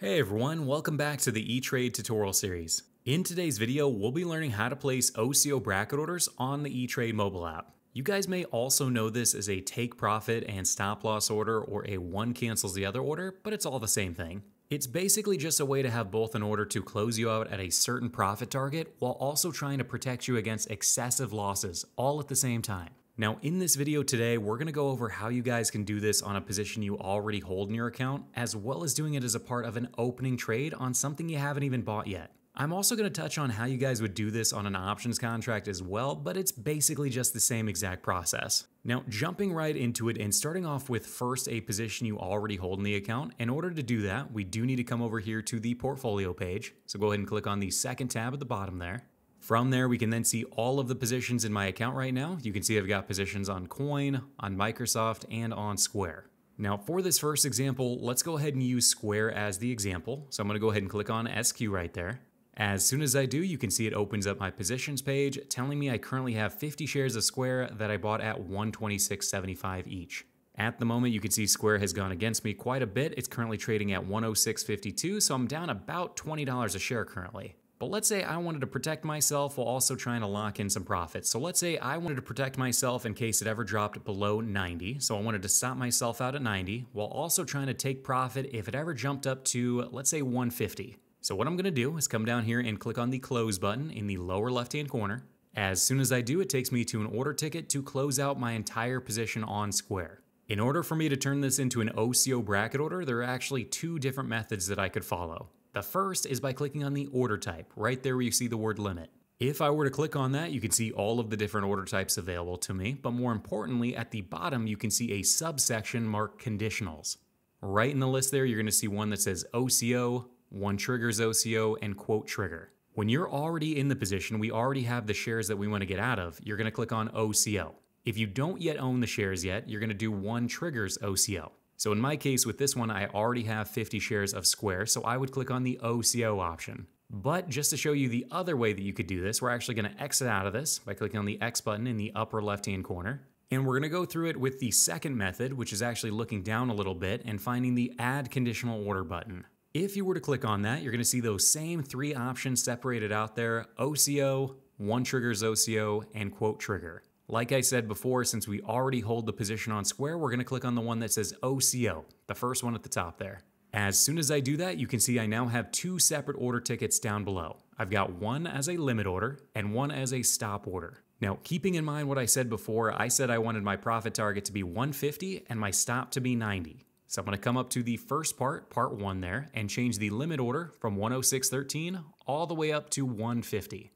Hey everyone, welcome back to the E-Trade tutorial series. In today's video, we'll be learning how to place OCO bracket orders on the E-Trade mobile app. You guys may also know this as a take profit and stop loss order or a one cancels the other order, but it's all the same thing. It's basically just a way to have both an order to close you out at a certain profit target while also trying to protect you against excessive losses all at the same time. Now in this video today, we're gonna go over how you guys can do this on a position you already hold in your account, as well as doing it as a part of an opening trade on something you haven't even bought yet. I'm also going to touch on how you guys would do this on an options contract as well, but it's basically just the same exact process. Now, jumping right into it and starting off with first a position you already hold in the account, in order to do that, we do need to come over here to the portfolio page. So go ahead and click on the second tab at the bottom there. From there, we can then see all of the positions in my account right now. You can see I've got positions on Coin, on Microsoft, and on Square. Now for this first example, let's go ahead and use Square as the example. So I'm gonna go ahead and click on SQ right there. As soon as I do, you can see it opens up my positions page, telling me I currently have 50 shares of Square that I bought at 126.75 each. At the moment, you can see Square has gone against me quite a bit. It's currently trading at 106.52, so I'm down about $20 a share currently. But let's say I wanted to protect myself while also trying to lock in some profits. So let's say I wanted to protect myself in case it ever dropped below 90. So I wanted to stop myself out at 90 while also trying to take profit if it ever jumped up to, let's say, 150. So what I'm gonna do is come down here and click on the close button in the lower left-hand corner. As soon as I do, it takes me to an order ticket to close out my entire position on Square. In order for me to turn this into an OCO bracket order, there are actually two different methods that I could follow. The first is by clicking on the order type, right there where you see the word limit. If I were to click on that, you can see all of the different order types available to me, but more importantly, at the bottom, you can see a subsection marked conditionals. Right in the list there, you're gonna see one that says OCO, one triggers OCO, and quote trigger. When you're already in the position, we already have the shares that we want to get out of, you're going to click on OCO. If you don't yet own the shares yet, you're going to do one triggers OCO. So in my case with this one, I already have 50 shares of Square, so I would click on the OCO option. But just to show you the other way that you could do this, we're actually going to exit out of this by clicking on the X button in the upper left-hand corner. And we're going to go through it with the second method, which is actually looking down a little bit and finding the Add Conditional Order button. If you were to click on that, you're going to see those same three options separated out there, OCO, one triggers OCO, and quote trigger. Like I said before, since we already hold the position on Square, we're going to click on the one that says OCO, the first one at the top there. As soon as I do that, you can see I now have two separate order tickets down below. I've got one as a limit order and one as a stop order. Now, keeping in mind what I said before, I said I wanted my profit target to be 150 and my stop to be 90. So I'm to come up to the first part, part one there, and change the limit order from 106.13 all the way up to 150.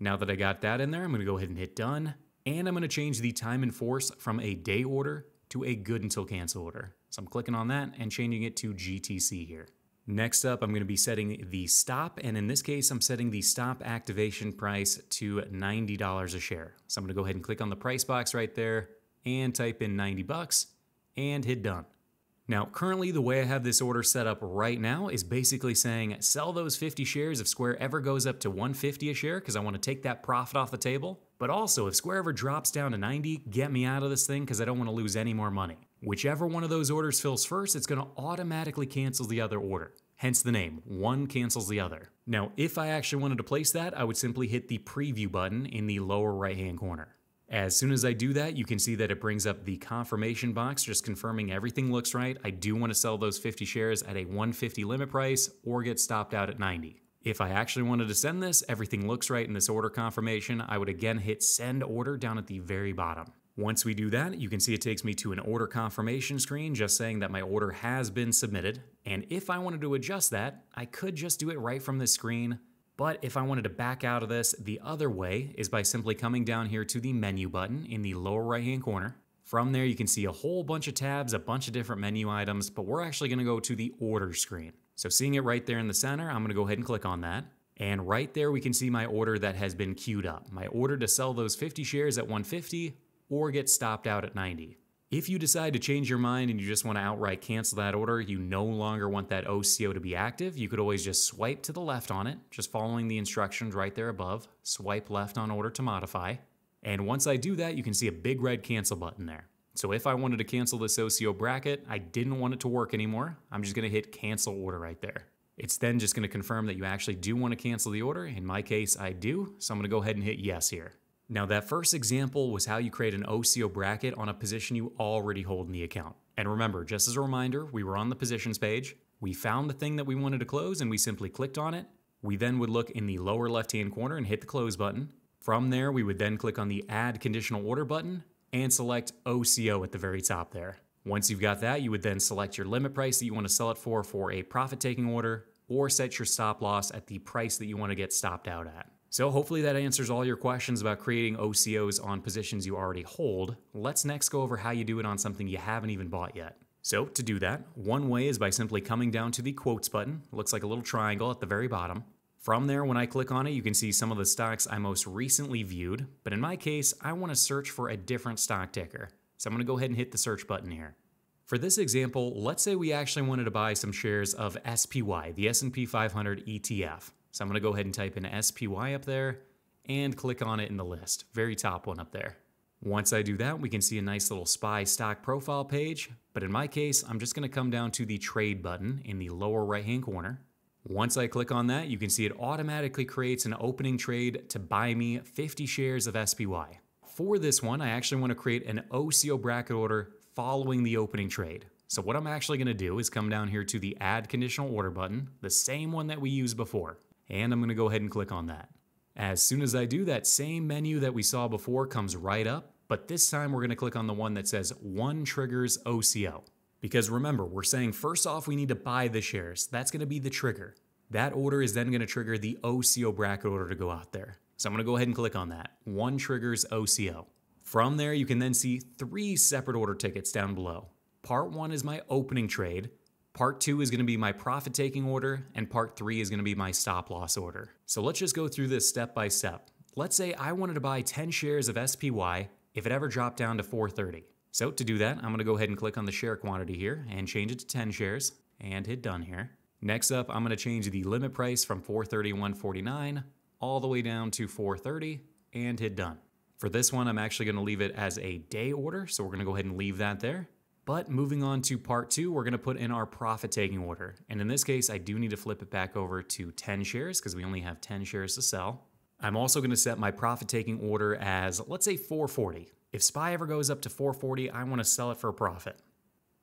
Now that I got that in there, I'm going to go ahead and hit done. And I'm going to change the time in force from a day order to a good until cancel order. So I'm clicking on that and changing it to GTC here. Next up, I'm going to be setting the stop, and in this case, I'm setting the stop activation price to $90 a share. So I'm going to go ahead and click on the price box right there and type in 90 bucks and hit done. Now, currently the way I have this order set up right now is basically saying sell those 50 shares if Square ever goes up to 150 a share because I want to take that profit off the table. But also, if Square ever drops down to 90, get me out of this thing because I don't want to lose any more money. Whichever one of those orders fills first, it's going to automatically cancel the other order. Hence the name, one cancels the other. Now, if I actually wanted to place that, I would simply hit the preview button in the lower right hand corner. As soon as I do that, you can see that it brings up the confirmation box, just confirming everything looks right. I do want to sell those 50 shares at a 150 limit price or get stopped out at 90. If I actually wanted to send this, everything looks right in this order confirmation, I would again hit send order down at the very bottom. Once we do that, you can see it takes me to an order confirmation screen just saying that my order has been submitted. And if I wanted to adjust that, I could just do it right from this screen, but if I wanted to back out of this the other way is by simply coming down here to the menu button in the lower right hand corner. From there you can see a whole bunch of tabs, a bunch of different menu items, but we're actually gonna go to the order screen. So seeing it right there in the center, I'm gonna go ahead and click on that. And right there we can see my order that has been queued up. My order to sell those 50 shares at 150 or get stopped out at 90. If you decide to change your mind and you just want to outright cancel that order, you no longer want that OCO to be active, you could always just swipe to the left on it, just following the instructions right there above. Swipe left on order to modify. And once I do that, you can see a big red cancel button there. So if I wanted to cancel this OCO bracket, I didn't want it to work anymore, I'm just gonna hit cancel order right there. It's then just gonna confirm that you actually do wanna cancel the order. In my case, I do, so I'm gonna go ahead and hit yes here. Now that first example was how you create an OCO bracket on a position you already hold in the account. And remember, just as a reminder, we were on the positions page, we found the thing that we wanted to close and we simply clicked on it. We then would look in the lower left hand corner and hit the close button. From there, we would then click on the add conditional order button and select OCO at the very top there. Once you've got that, you would then select your limit price that you want to sell it for for a profit taking order or set your stop loss at the price that you want to get stopped out at. So hopefully that answers all your questions about creating OCOs on positions you already hold. Let's next go over how you do it on something you haven't even bought yet. So to do that, one way is by simply coming down to the quotes button. Looks like a little triangle at the very bottom. From there, when I click on it, you can see some of the stocks I most recently viewed, but in my case, I want to search for a different stock ticker. So I'm going to go ahead and hit the search button here. For this example, let's say we actually wanted to buy some shares of SPY, the S&P 500 ETF. So I'm going to go ahead and type in SPY up there and click on it in the list, very top one up there. Once I do that, we can see a nice little SPY stock profile page, but in my case, I'm just going to come down to the trade button in the lower right hand corner. Once I click on that, you can see it automatically creates an opening trade to buy me 50 shares of SPY. For this one, I actually want to create an OCO bracket order following the opening trade. So what I'm actually going to do is come down here to the add conditional order button, the same one that we used before, and I'm going to go ahead and click on that. As soon as I do, that same menu that we saw before comes right up, but this time we're going to click on the one that says one triggers OCO. Because remember, we're saying first off, we need to buy the shares. That's going to be the trigger. That order is then going to trigger the OCO bracket order to go out there. So I'm going to go ahead and click on that. One triggers OCO. From there, you can then see three separate order tickets down below. Part one is my opening trade. Part two is going to be my profit taking order, and part three is going to be my stop loss order. So let's just go through this step by step. Let's say I wanted to buy 10 shares of SPY if it ever dropped down to 430. So to do that, I'm going to go ahead and click on the share quantity here and change it to 10 shares and hit done here. Next up, I'm going to change the limit price from 431.49 all the way down to 430 and hit done. For this one, I'm actually going to leave it as a day order, so we're going to go ahead and leave that there. But moving on to part two, we're going to put in our profit taking order. And in this case, I do need to flip it back over to 10 shares because we only have 10 shares to sell. I'm also going to set my profit taking order as, let's say 440. If SPY ever goes up to 440, I want to sell it for a profit.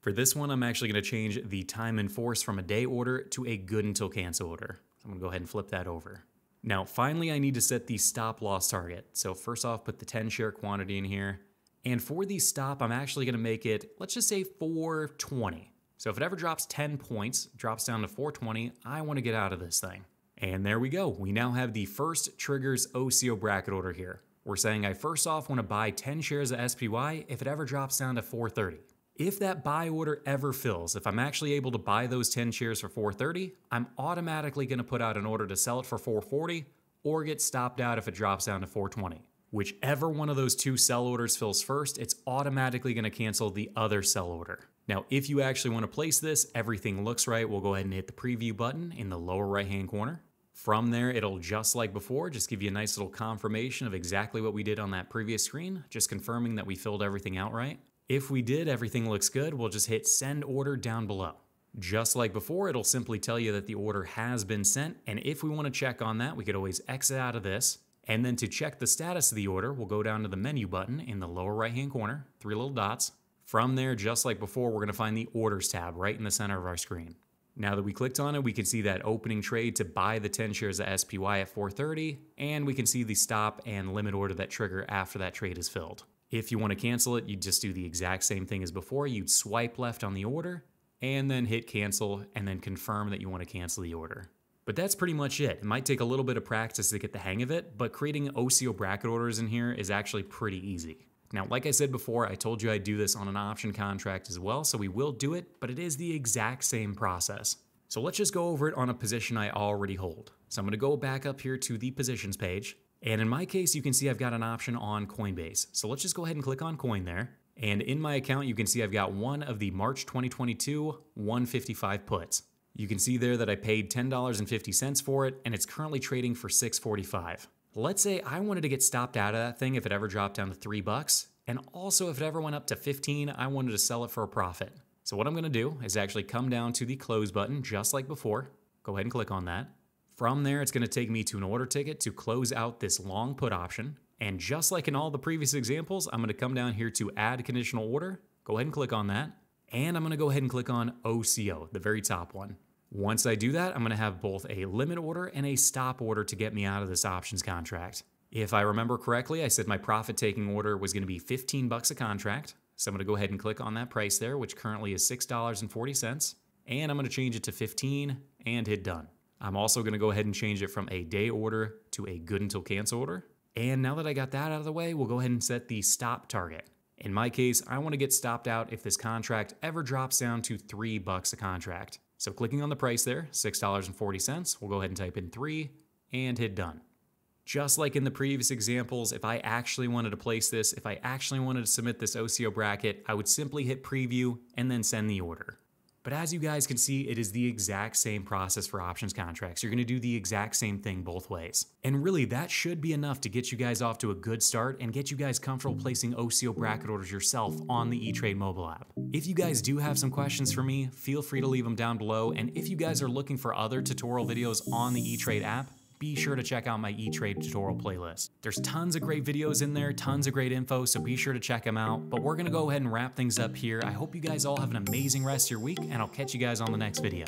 For this one, I'm actually going to change the time in force from a day order to a good until cancel order. I'm going to go ahead and flip that over. Now, finally, I need to set the stop loss target. So first off, put the 10 share quantity in here. And for the stop, I'm actually going to make it, let's just say 420. So if it ever drops 10 points, drops down to 420, I want to get out of this thing. And there we go. We now have the first triggers OCO bracket order here. We're saying I first off want to buy 10 shares of SPY if it ever drops down to 430. If that buy order ever fills, if I'm actually able to buy those 10 shares for 430, I'm automatically going to put out an order to sell it for 440 or get stopped out if it drops down to 420. Whichever one of those two sell orders fills first, it's automatically going to cancel the other sell order. Now, if you actually want to place this, everything looks right, we'll go ahead and hit the preview button in the lower right hand corner. From there, it'll just like before, just give you a nice little confirmation of exactly what we did on that previous screen, just confirming that we filled everything out right. If we did, everything looks good, we'll just hit send order down below. Just like before, it'll simply tell you that the order has been sent, and if we want to check on that, we could always exit out of this. And then to check the status of the order, we'll go down to the menu button in the lower right hand corner, three little dots. From there, just like before, we're going to find the orders tab right in the center of our screen. Now that we clicked on it, we can see that opening trade to buy the 10 shares of SPY at 430, and we can see the stop and limit order that trigger after that trade is filled. If you want to cancel it, you'd just do the exact same thing as before. You'd swipe left on the order, and then hit cancel, and then confirm that you want to cancel the order. But that's pretty much it. It might take a little bit of practice to get the hang of it, but creating OCO bracket orders in here is actually pretty easy. Now, like I said before, I told you I'd do this on an option contract as well, so we will do it, but it is the exact same process. So let's just go over it on a position I already hold. So I'm gonna go back up here to the positions page, and in my case, you can see I've got an option on Coinbase. So let's just go ahead and click on coin there. And in my account, you can see I've got one of the March 2022 155 puts. You can see there that I paid $10.50 for it, and it's currently trading for $6.45. Let's say I wanted to get stopped out of that thing if it ever dropped down to three bucks. And also, if it ever went up to 15, I wanted to sell it for a profit. So what I'm gonna do is actually come down to the close button, just like before. Go ahead and click on that. From there, it's gonna take me to an order ticket to close out this long put option. And just like in all the previous examples, I'm gonna come down here to add conditional order. Go ahead and click on that. And I'm gonna go ahead and click on OCO, the very top one. Once I do that, I'm gonna have both a limit order and a stop order to get me out of this options contract. If I remember correctly, I said my profit taking order was gonna be 15 bucks a contract. So I'm gonna go ahead and click on that price there, which currently is $6.40. And I'm gonna change it to 15 and hit done. I'm also gonna go ahead and change it from a day order to a good until cancel order. And now that I got that out of the way, we'll go ahead and set the stop target. In my case, I want to get stopped out if this contract ever drops down to three bucks a contract. So clicking on the price there, $6.40, we'll go ahead and type in three and hit done. Just like in the previous examples, if I actually wanted to place this, if I actually wanted to submit this OCO bracket, I would simply hit preview and then send the order. But as you guys can see, it is the exact same process for options contracts. You're gonna do the exact same thing both ways. And really, that should be enough to get you guys off to a good start and get you guys comfortable placing OCO bracket orders yourself on the eTrade mobile app. If you guys do have some questions for me, feel free to leave them down below. And if you guys are looking for other tutorial videos on the eTrade app, be sure to check out my eTrade tutorial playlist. There's tons of great videos in there, tons of great info, so be sure to check them out. But we're gonna go ahead and wrap things up here. I hope you guys all have an amazing rest of your week, and I'll catch you guys on the next video.